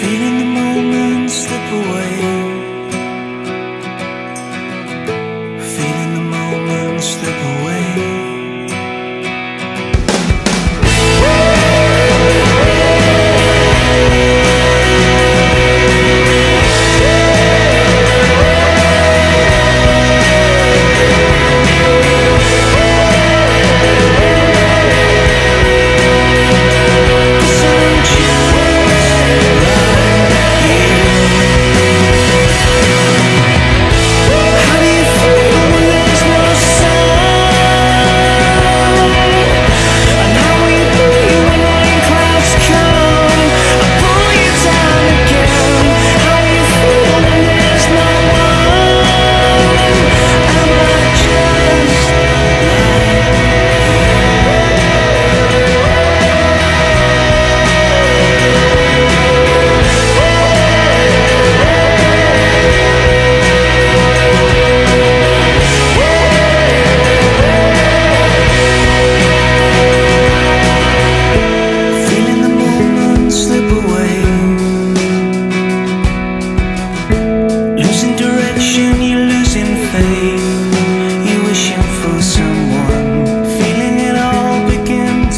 feeling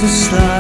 so slow